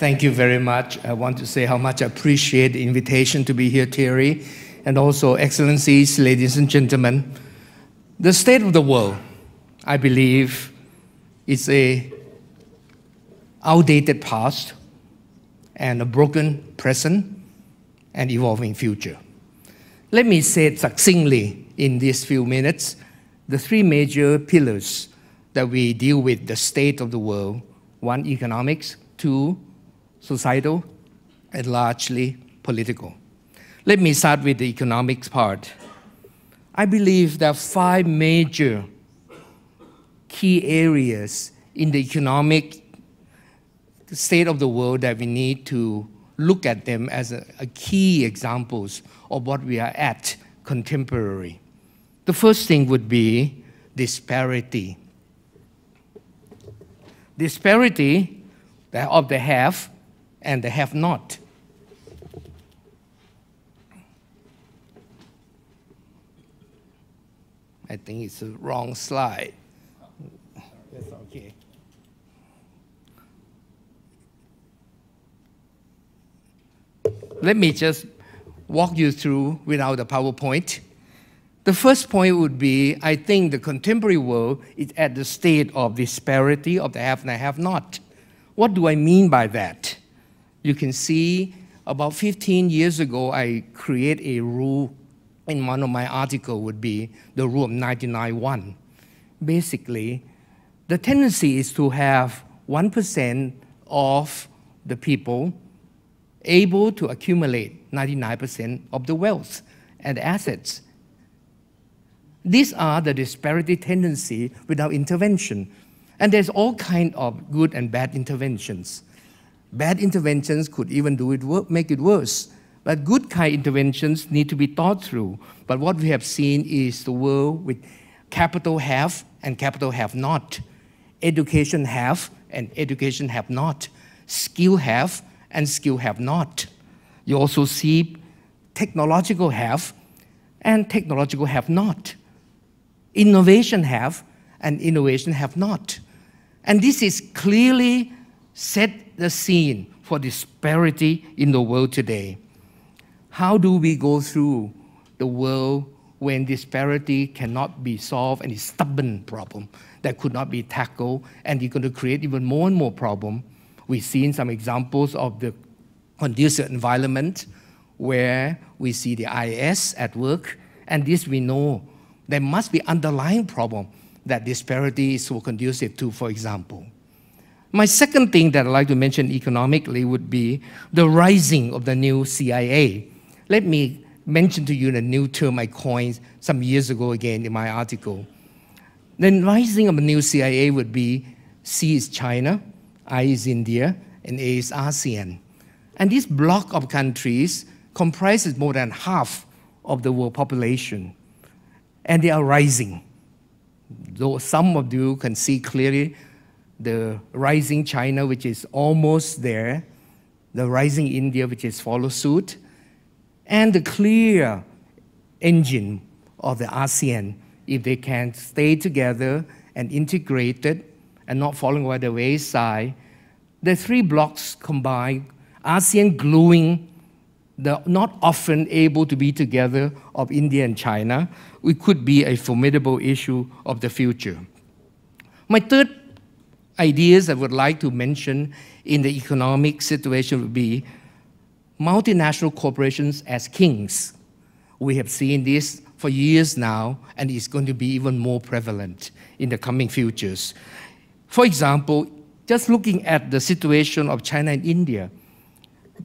Thank you very much. I want to say how much I appreciate the invitation to be here, Thierry, and also, Excellencies, ladies and gentlemen. The state of the world, I believe, is a outdated past and a broken present and evolving future. Let me say it succinctly in these few minutes the three major pillars that we deal with the state of the world one, economics, two, societal, and largely political. Let me start with the economics part. I believe there are five major key areas in the economic state of the world that we need to look at them as a, a key examples of what we are at contemporary. The first thing would be disparity. Disparity of the have and the have not. I think it's the wrong slide. That's okay. Let me just walk you through without the PowerPoint. The first point would be I think the contemporary world is at the state of disparity of the have and the have not. What do I mean by that? You can see about 15 years ago, I create a rule in one of my articles would be the rule of 99.1. Basically, the tendency is to have 1% of the people able to accumulate 99% of the wealth and assets. These are the disparity tendency without intervention. And there's all kind of good and bad interventions. Bad interventions could even do it make it worse. But good kind interventions need to be thought through. But what we have seen is the world with capital have and capital have not, education have and education have not, skill have and skill have not. You also see technological have and technological have not. Innovation have and innovation have not. And this is clearly set the scene for disparity in the world today. How do we go through the world when disparity cannot be solved and stubborn problem that could not be tackled and it's going to create even more and more problem We've seen some examples of the conducive environment where we see the IS at work, and this we know there must be underlying problem that disparity is so conducive to, for example. My second thing that I'd like to mention economically would be the rising of the new CIA. Let me mention to you the new term I coined some years ago again in my article. The rising of the new CIA would be C is China, I is India, and A is ASEAN. And this block of countries comprises more than half of the world population. And they are rising. Though some of you can see clearly the rising China, which is almost there, the rising India, which is follow suit, and the clear engine of the ASEAN, if they can stay together and integrated and not falling by the wayside, the three blocks combined, ASEAN gluing the not often able to be together of India and China, it could be a formidable issue of the future. My third ideas I would like to mention in the economic situation would be multinational corporations as kings. We have seen this for years now, and it's going to be even more prevalent in the coming futures. For example, just looking at the situation of China and India,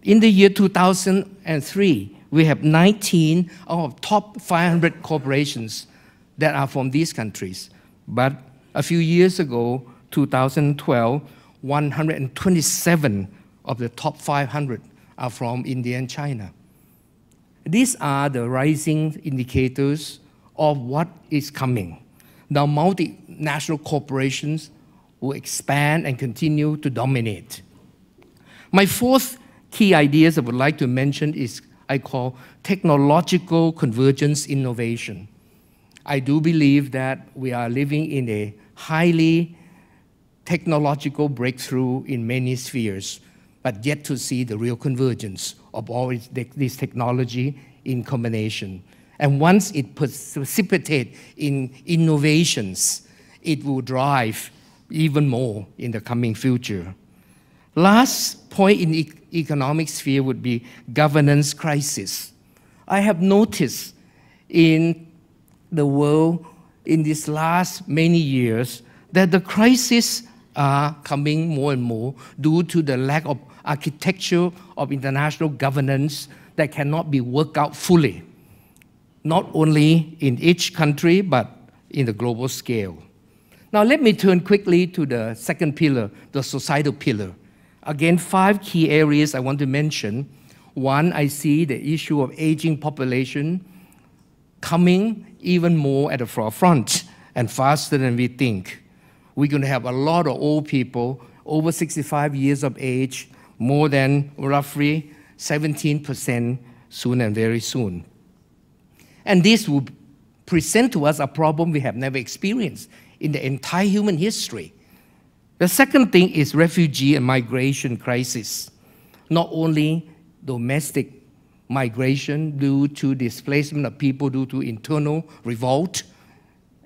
in the year 2003, we have 19 of top 500 corporations that are from these countries. But a few years ago, 2012, 127 of the top 500 are from India and China. These are the rising indicators of what is coming. Now, multinational corporations will expand and continue to dominate. My fourth key ideas I would like to mention is I call technological convergence innovation. I do believe that we are living in a highly technological breakthrough in many spheres. but yet to see the real convergence of all this technology in combination. And once it precipitates in innovations, it will drive even more in the coming future. Last point in e economic sphere would be governance crisis. I have noticed in the world in these last many years that the crises are coming more and more due to the lack of architecture of international governance that cannot be worked out fully, not only in each country, but in the global scale. Now, let me turn quickly to the second pillar, the societal pillar. Again, five key areas I want to mention. One, I see the issue of aging population coming even more at the forefront and faster than we think. We're going to have a lot of old people over 65 years of age, more than roughly 17% soon and very soon. And this will present to us a problem we have never experienced in the entire human history. The second thing is refugee and migration crisis. Not only domestic migration due to displacement of people due to internal revolt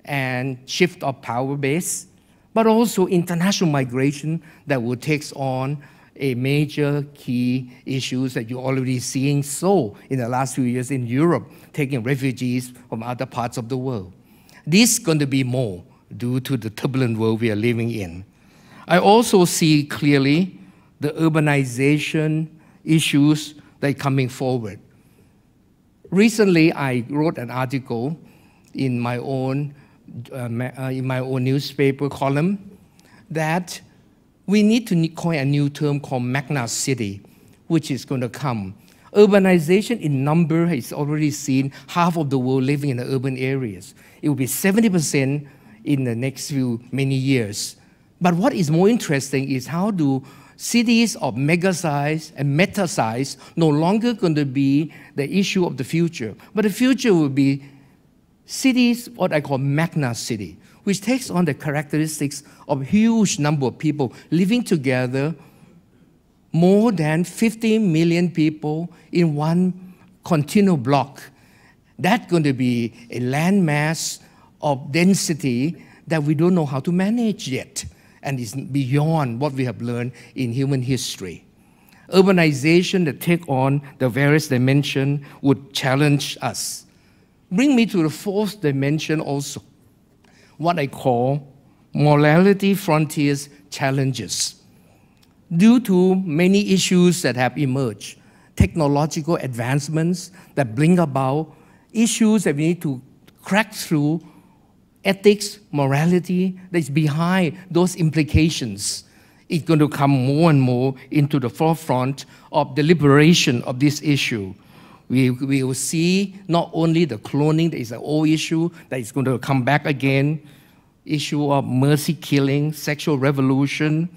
and shift of power base, but also international migration that will take on a major key issues that you're already seeing so in the last few years in Europe, taking refugees from other parts of the world. This is going to be more due to the turbulent world we are living in. I also see clearly the urbanization issues that are coming forward. Recently, I wrote an article in my own, Uh, uh, in my own newspaper column that we need to coin a new term called Magna City, which is going to come. Urbanization in number is already seen half of the world living in the urban areas. It will be 70% in the next few many years. But what is more interesting is how do cities of mega size and meta size no longer going to be the issue of the future, but the future will be cities, what I call magna city, which takes on the characteristics of huge number of people living together, more than 50 million people in one continual block. That's going to be a landmass of density that we don't know how to manage yet and is beyond what we have learned in human history. Urbanization that take on the various dimension would challenge us. Bring me to the fourth dimension also, what I call morality frontiers challenges. Due to many issues that have emerged, technological advancements that bring about issues that we need to crack through ethics, morality that is behind those implications is going to come more and more into the forefront of the liberation of this issue. We, we will see not only the cloning that is an old issue that is going to come back again, issue of mercy killing, sexual revolution,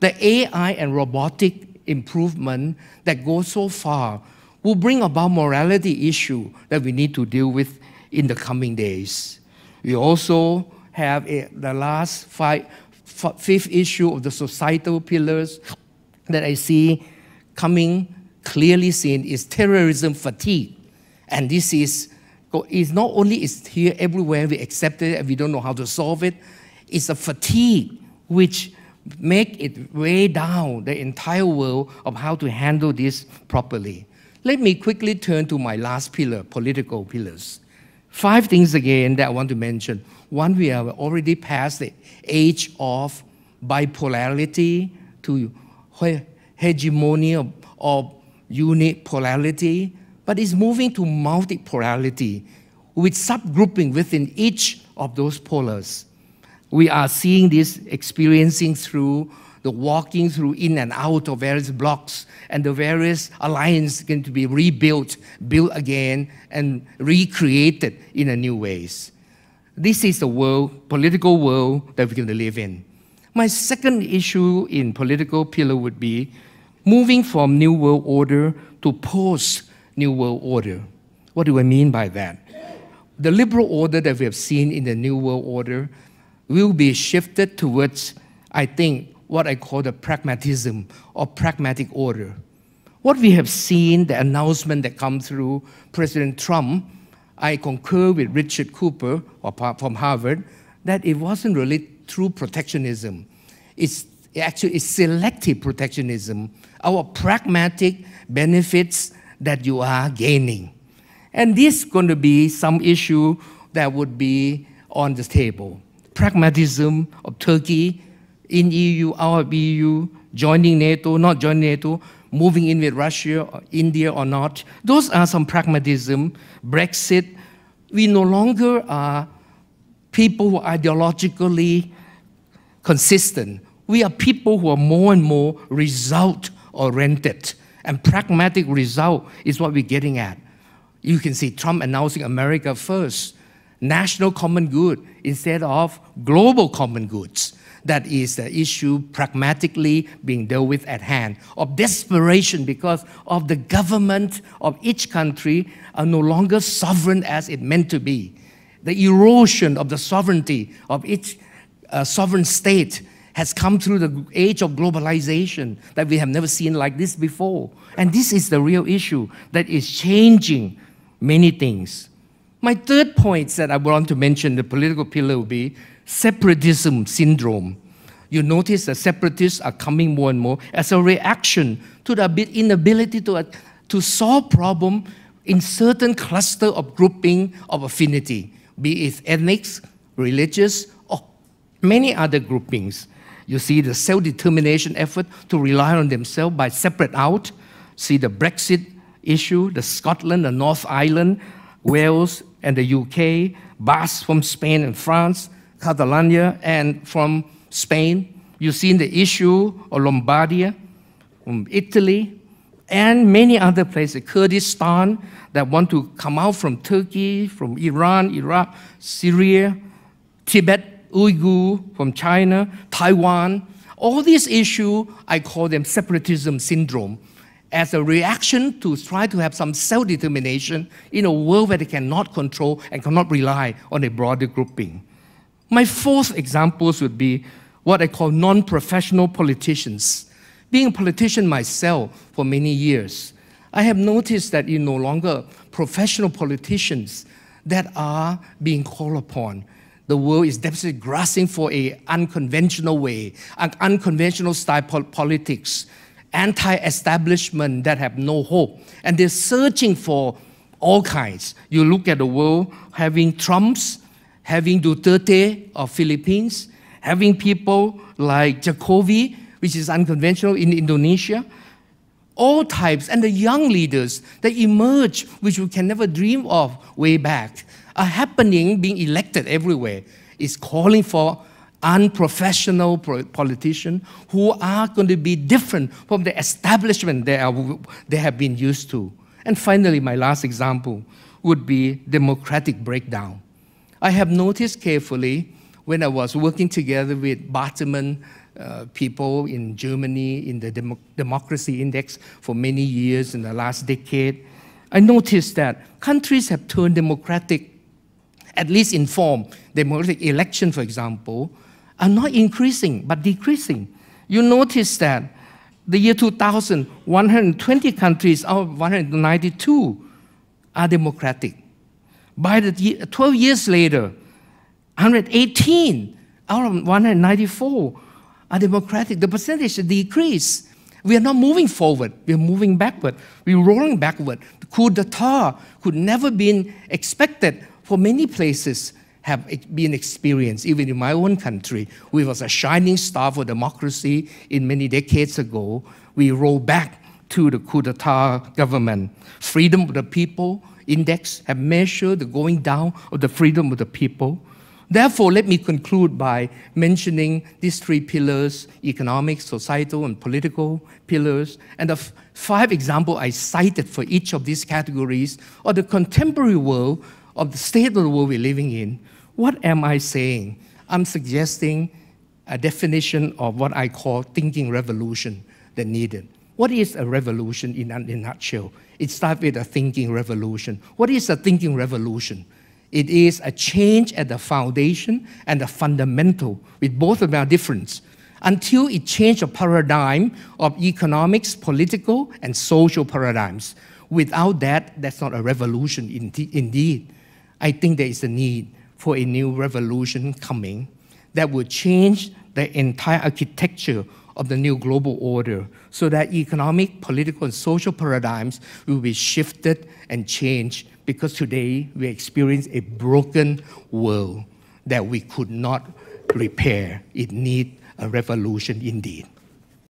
the AI and robotic improvement that goes so far will bring about morality issue that we need to deal with in the coming days. We also have a, the last five, fifth issue of the societal pillars that I see coming clearly seen is terrorism fatigue. And this is, is not only is here everywhere, we accept it and we don't know how to solve it, it's a fatigue which make it weigh down the entire world of how to handle this properly. Let me quickly turn to my last pillar, political pillars. Five things again that I want to mention. One, we have already passed the age of bipolarity to hegemony of, of unipolarity, but it's moving to multipolarity with subgrouping within each of those polars. We are seeing this experiencing through the walking through in and out of various blocks and the various alliances going to be rebuilt, built again, and recreated in a new ways. This is the world, political world that we're going to live in. My second issue in political pillar would be moving from New World Order to post New World Order. What do I mean by that? The liberal order that we have seen in the New World Order will be shifted towards, I think, what I call the pragmatism or pragmatic order. What we have seen, the announcement that come through President Trump, I concur with Richard Cooper from Harvard that it wasn't really true protectionism. It's actually it's selective protectionism, our pragmatic benefits that you are gaining. And this is going to be some issue that would be on the table. Pragmatism of Turkey in EU, of EU, joining NATO, not joining NATO, moving in with Russia, or India or not. Those are some pragmatism. Brexit, we no longer are people who are ideologically consistent. We are people who are more and more result oriented. And pragmatic result is what we're getting at. You can see Trump announcing America first, national common good instead of global common goods. That is the issue pragmatically being dealt with at hand, of desperation because of the government of each country are no longer sovereign as it meant to be. The erosion of the sovereignty of each uh, sovereign state has come through the age of globalization that we have never seen like this before. And this is the real issue that is changing many things. My third point that I want to mention, the political pillar, will be separatism syndrome. You notice that separatists are coming more and more as a reaction to the inability to, uh, to solve problem in certain cluster of grouping of affinity, be it ethnic, religious, or many other groupings. You see the self-determination effort to rely on themselves by separate out. See the Brexit issue, the Scotland, the North Island, Wales, and the UK, Basque from Spain and France, Catalonia, and from Spain. You've seen the issue of Lombardia, from Italy, and many other places, Kurdistan, that want to come out from Turkey, from Iran, Iraq, Syria, Tibet, Uyghur, from China, Taiwan. All these issues, I call them separatism syndrome as a reaction to try to have some self determination in a world where they cannot control and cannot rely on a broader grouping. My fourth examples would be what I call non professional politicians. Being a politician myself for many years, I have noticed that you no longer professional politicians that are being called upon. The world is desperately grasping for a unconventional way, an unconventional style politics anti-establishment that have no hope. And they're searching for all kinds. You look at the world having Trumps, having Duterte of Philippines, having people like Jokowi, which is unconventional in Indonesia, all types, and the young leaders that emerge, which we can never dream of way back, are happening, being elected everywhere, is calling for unprofessional politicians who are going to be different from the establishment they, are, they have been used to. And finally, my last example would be democratic breakdown. I have noticed carefully when I was working together with Bertelsmann uh, people in Germany in the Demo Democracy Index for many years in the last decade, I noticed that countries have turned democratic, at least in form, democratic election, for example, are not increasing but decreasing. You notice that the year 2000, 120 countries out of 192 are democratic. By the year, 12 years later, 118 out of 194 are democratic. The percentage decreased. We are not moving forward. We are moving backward. We're rolling backward. The coup d'etat could never been expected for many places have been experienced, even in my own country. We was a shining star for democracy in many decades ago. We roll back to the coup d'etat government. Freedom of the people index have measured the going down of the freedom of the people. Therefore, let me conclude by mentioning these three pillars economic, societal, and political pillars. And the five examples I cited for each of these categories are the contemporary world of the state of the world we're living in, what am I saying? I'm suggesting a definition of what I call thinking revolution that needed. What is a revolution in a, nutshell? It starts with a thinking revolution. What is a thinking revolution? It is a change at the foundation and the fundamental, with both of them are different. until it changed the paradigm of economics, political, and social paradigms. Without that, that's not a revolution indeed. I think there is a need for a new revolution coming that will change the entire architecture of the new global order so that economic, political, and social paradigms will be shifted and changed because today we experience a broken world that we could not repair. It needs a revolution indeed.